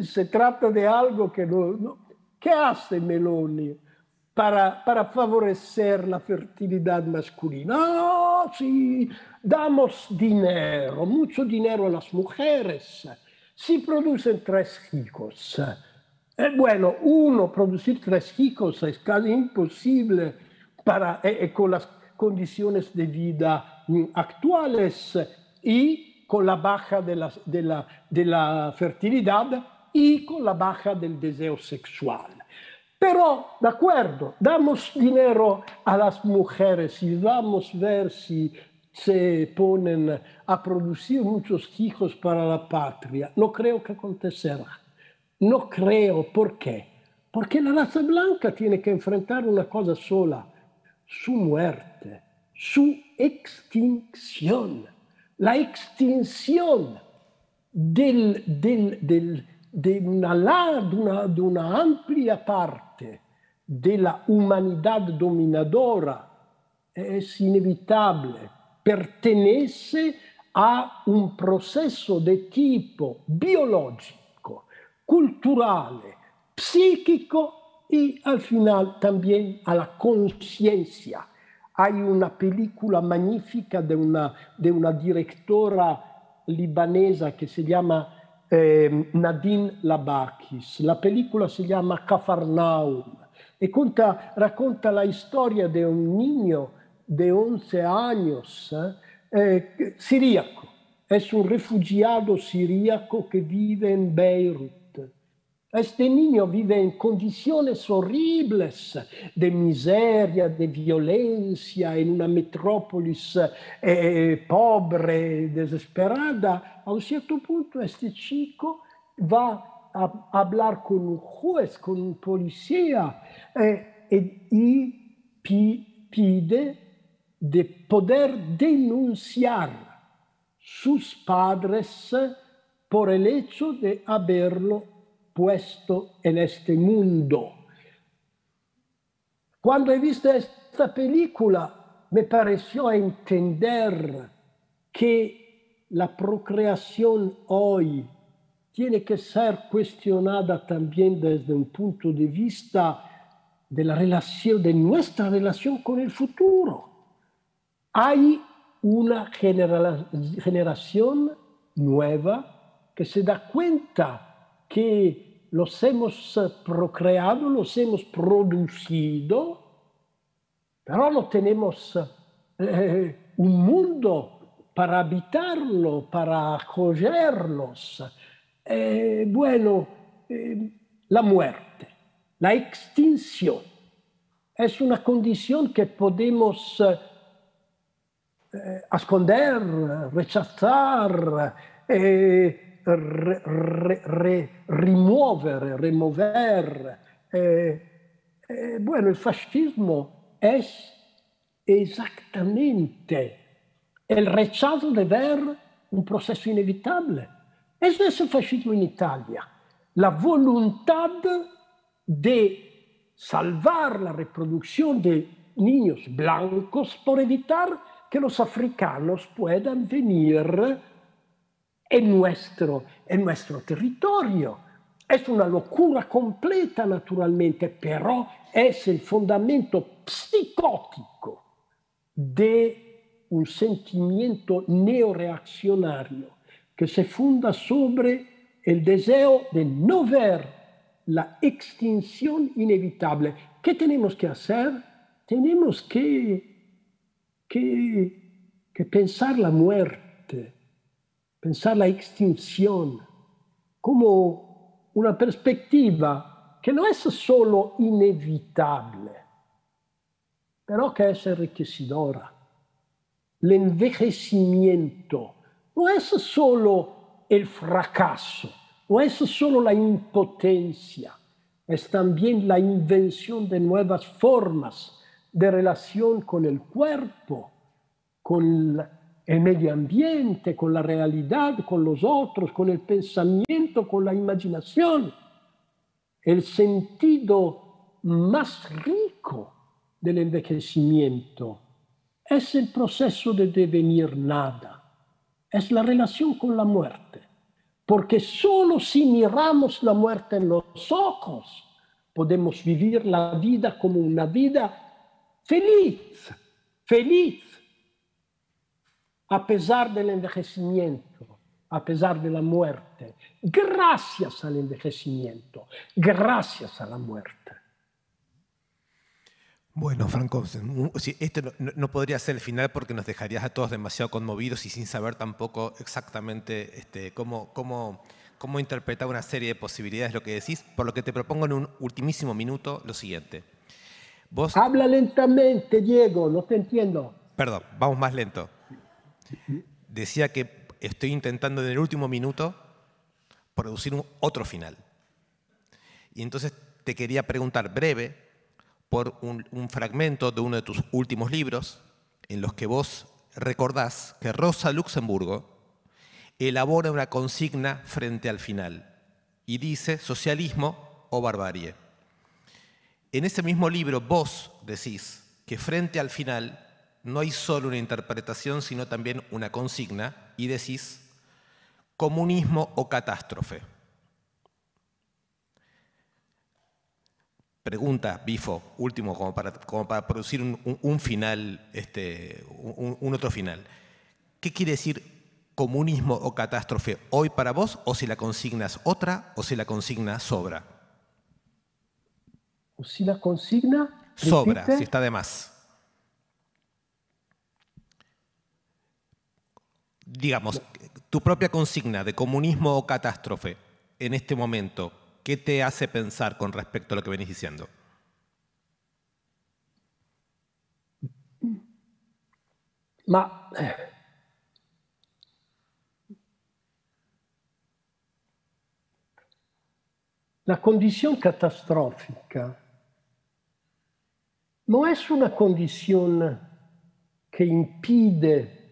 Se trata de algo que no, no. ¿Qué hace Meloni para favorecer la fertilidad masculina? Ah, sí, damos dinero, mucho dinero a las mujeres. Si producen tres hijos, eh, bueno, uno, producir tres hijos es casi imposible para, eh, eh con las condiciones de vida mm, actuales y con la baja de la, fertilidad y con la baja del deseo sexual. Pero, de acuerdo, damos dinero a las mujeres y vamos a ver si se ponen a producir muchos hijos para la patria. No creo que acontecerá. No creo. ¿Por qué? Porque la raza blanca tiene que enfrentar una cosa sola, su muerte, su extinción la extinción de, una, de, de una amplia parte de la humanidad dominadora es inevitable, pertenece a un proceso de tipo biológico, culturale, psíquico y al final también a la conciencia hay una película magnífica de una, una directora libanesa que se llama eh, Nadine Labakis. La película se llama Cafarnaum y cuenta, racconta la historia de un niño de 11 años eh, siríaco. Es un refugiado siríaco que vive en Beirut este niño vive en condiciones horribles de miseria, de violencia, en una metrópolis eh, pobre, desesperada. A un cierto punto este chico va a hablar con un juez, con un policía, eh, y pide de poder denunciar sus padres por el hecho de haberlo puesto en este mundo. Cuando he visto esta película, me pareció entender que la procreación hoy tiene que ser cuestionada también desde un punto de vista de la relación, de nuestra relación con el futuro. Hay una generación nueva que se da cuenta que los hemos eh, procreado, los hemos producido, pero no tenemos eh, un mundo para habitarlo, para acogerlos. Eh, bueno, la muerte, la extinción, es una condición que podemos esconder, rechazar, re, re, re, rimuovere, remover. Eh, eh, bueno, el fascismo es exactamente el rechazo de ver un proceso inevitable. Eso es el fascismo en Italia. La voluntad de salvar la reproducción de niños blancos por evitar que los africanos puedan venir en nuestro, en nuestro territorio. Es una locura completa, naturalmente, pero es el fundamento psicótico de un sentimiento neoreaccionario que se funda sobre el deseo de no ver la extinción inevitable. ¿Qué tenemos que hacer? Tenemos que, que, pensar la muerte, pensar la extinción como una perspectiva que no es solo inevitable, pero que es enriquecedora. El envejecimiento no es solo el fracaso, no es solo la impotencia, es también la invención de nuevas formas de relación con el cuerpo, con el medio ambiente, con la realidad, con los otros, con el pensamiento, con la imaginación. El sentido más rico del envejecimiento es el proceso de devenir nada, es la relación con la muerte. Porque solo si miramos la muerte en los ojos, podemos vivir la vida como una vida feliz, feliz, a pesar del envejecimiento, a pesar de la muerte, gracias al envejecimiento, gracias a la muerte. Bueno, Franco, este no, podría ser el final porque nos dejarías a todos demasiado conmovidos y sin saber tampoco exactamente este, cómo, cómo, cómo interpretar una serie de posibilidades lo que decís, por lo que te propongo en un ultimísimo minuto lo siguiente. Vos... Habla lentamente, Diego, no te entiendo. Perdón, vamos más lento. Decía que estoy intentando en el último minuto producir un otro final. Y entonces te quería preguntar breve, por un, fragmento de uno de tus últimos libros, en los que vos recordás que Rosa Luxemburgo elabora una consigna frente al final y dice socialismo o barbarie. En ese mismo libro vos decís que frente al final no hay solo una interpretación, sino también una consigna, y decís comunismo o catástrofe. Pregunta, Bifo, último, como para, como para producir un, final, este, un, otro final. ¿Qué quiere decir comunismo o catástrofe hoy para vos? ¿O si la consigna es otra o si la consigna sobra? ¿O si la consigna? Sobra, si está de más. Digamos, tu propia consigna de comunismo o catástrofe en este momento, ¿Qué te hace pensar con respecto a lo que venís diciendo? Ma la condición catastrófica no es una condición que impide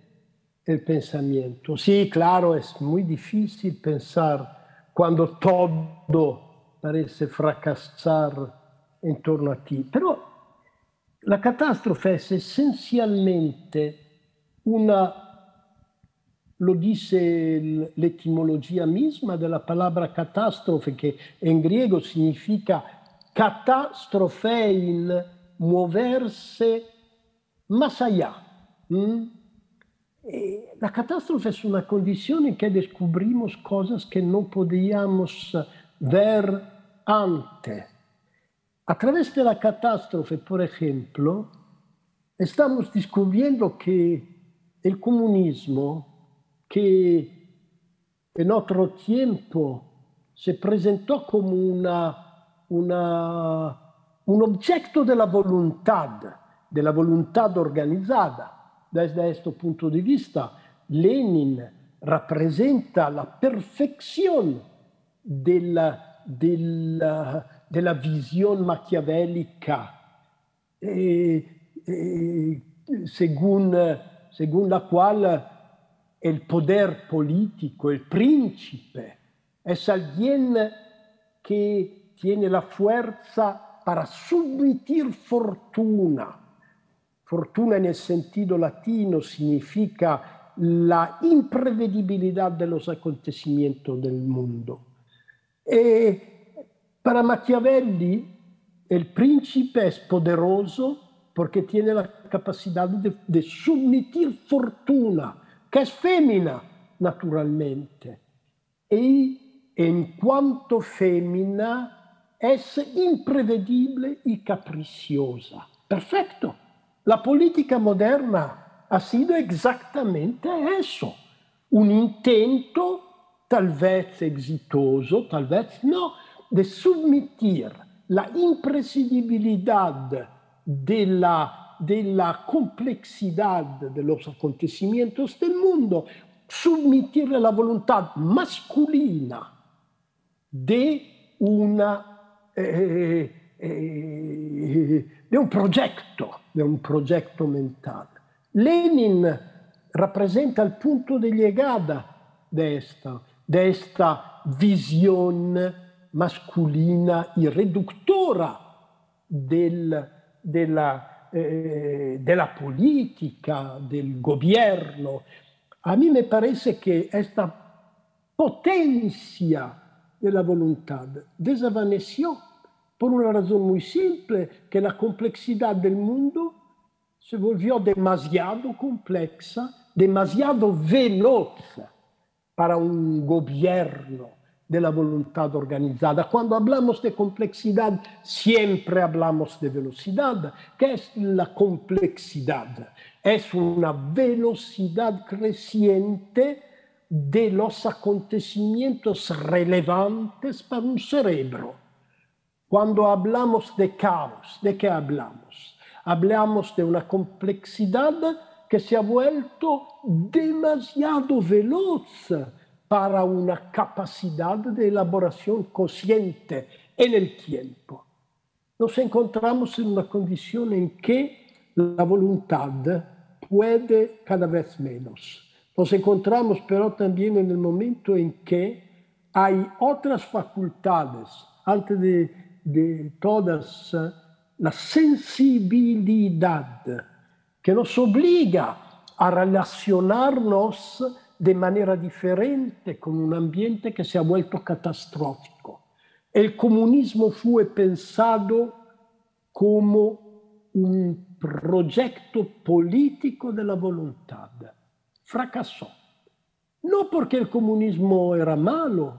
el pensamiento. Sí, claro, es muy difícil pensar cuando todo parece fracasar intorno a ti. Pero la catástrofe es esencialmente una, lo dice l'etimología misma de la palabra catástrofe, que en griego significa catastrophein, moverse más allá. Eh, la catástrofe es una condición que descubrimos cosas que no podíamos eh, ver antes. A través la catástrofe, por ejemplo, estamos descubriendo que el comunismo, que en otro tiempo se presentó como una, una, un objeto de la voluntad, de la voluntad organizada, desde punto de vista, Lenin representa la perfección de la, de la, de la visión maquiavélica, eh, eh, según, según la cual el poder político, el príncipe, es alguien que tiene la fuerza para submitir fortuna. Fortuna en el sentido latino significa la imprevedibilidad de los acontecimientos del mundo. Y para Machiavelli, el príncipe es poderoso porque tiene la capacidad de, de submitir fortuna, que es fémina, naturalmente. Y en cuanto fémina, es imprevedible y capriciosa. Perfecto. La política moderna ha sido exactamente eso, un intento, tal vez exitoso, tal vez no, de submitir la imprescindibilidad de la, de la acontecimientos del mundo, submitir la voluntad masculina de una eh, eh, de un progetto, di un progetto mentale. Lenin rappresenta il punto di llegada de esta, de esta visión masculina y reductora del, della, eh, della politica, del gobierno. A me parece que esta potencia de la voluntad desvaneció por una razón muy simple, que la complejidad del mundo se volvió demasiado compleja, demasiado veloz para un gobierno de la voluntad organizada. Cuando hablamos de complejidad, siempre hablamos de velocidad. ¿Qué es la complejidad? Es una velocidad creciente de los acontecimientos relevantes para un cerebro. Cuando hablamos de caos, ¿de qué hablamos? Hablamos de una complejidad que se ha vuelto demasiado veloz para una capacidad de elaboración consciente en el tiempo. Nos encontramos en una condición en que la voluntad puede cada vez menos. Nos encontramos pero también en el momento en que hay otras facultades, antes de de todas la sensibilidad que nos obliga a relacionarnos de manera diferente con un ambiente que se ha vuelto catastrófico. El comunismo fue pensado como un proyecto político de la voluntad. Fracasó. No porque el comunismo era malo,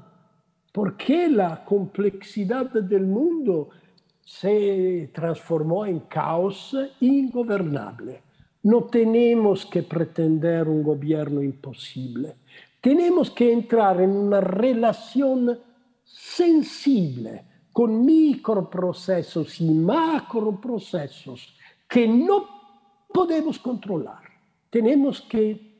porque la complejidad del mundo se transformó en caos ingobernable. No tenemos que pretender un gobierno imposible. Tenemos que entrar en una relación sensible con microprocesos y macroprocesos que no podemos controlar. Tenemos que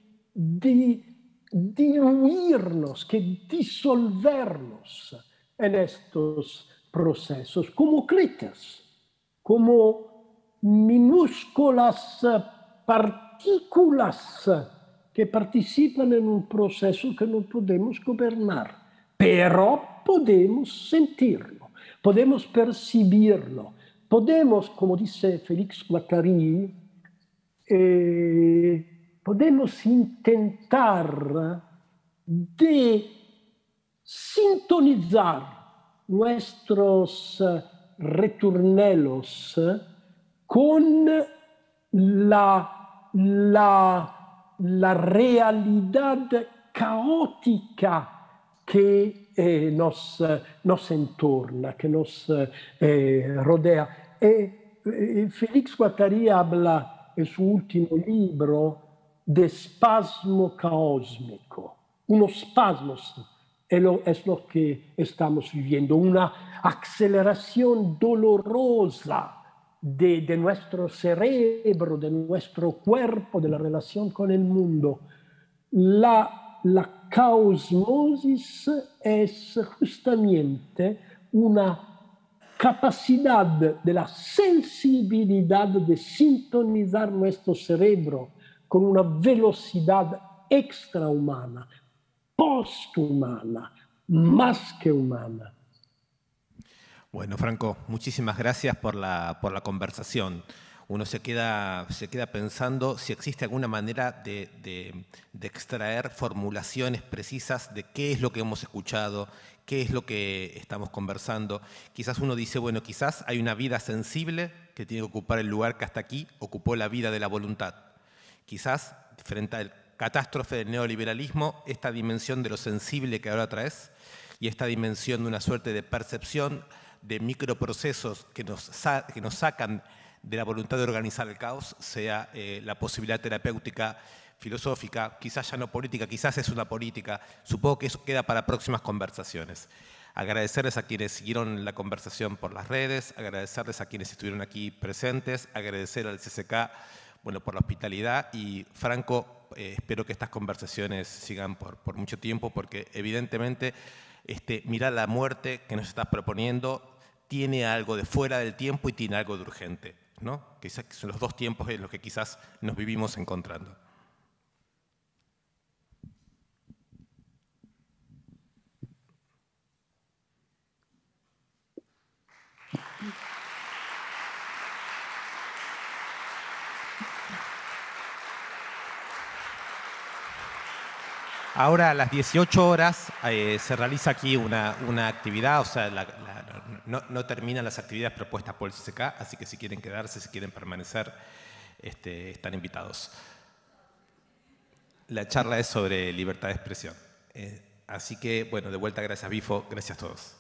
diluirnos, que disolvernos en estos procesos como clitas, como minúsculas partículas que participan en un proceso que no podemos gobernar, pero podemos sentirlo, podemos percibirlo, podemos, como dice Félix Guattari, eh, podemos intentar de sintonizar nuestros retornelos con la, la, la realidad caótica que eh, nos, nos entorna, que nos eh, rodea. E, eh, Félix Guattari habla en su último libro de espasmo caósmico. Unos espasmos es lo que estamos viviendo, una aceleración dolorosa de, de, nuestro cerebro, de nuestro cuerpo, de la relación con el mundo. La, la caosmosis es justamente una capacidad de la sensibilidad de sintonizar nuestro cerebro con una velocidad extrahumana, posthumana, más que humana. Bueno, Franco, muchísimas gracias por la, por la conversación. Uno se queda, se queda pensando si existe alguna manera de, de, extraer formulaciones precisas de qué es lo que hemos escuchado, qué es lo que estamos conversando. Quizás uno dice, bueno, quizás hay una vida sensible que tiene que ocupar el lugar que hasta aquí ocupó la vida de la voluntad. Quizás, frente al catástrofe del neoliberalismo, esta dimensión de lo sensible que ahora traes y esta dimensión de una suerte de percepción de microprocesos que nos, que nos sacan de la voluntad de organizar el caos sea eh, la posibilidad terapéutica, filosófica, quizás ya no política, quizás es una política. Supongo que eso queda para próximas conversaciones. Agradecerles a quienes siguieron la conversación por las redes, agradecerles a quienes estuvieron aquí presentes, agradecer al CCK bueno, por la hospitalidad y Franco, eh, espero que estas conversaciones sigan por, por mucho tiempo porque evidentemente este, mirar la muerte que nos estás proponiendo tiene algo de fuera del tiempo y tiene algo de urgente, ¿no? que son los dos tiempos en los que quizás nos vivimos encontrando. Ahora a las 18 horas eh, se realiza aquí una, actividad, o sea, no, no, terminan las actividades propuestas por el CCK, así que si quieren quedarse, si quieren permanecer, este, están invitados. La charla es sobre libertad de expresión. Eh, así que, bueno, de vuelta, gracias Bifo, gracias a todos.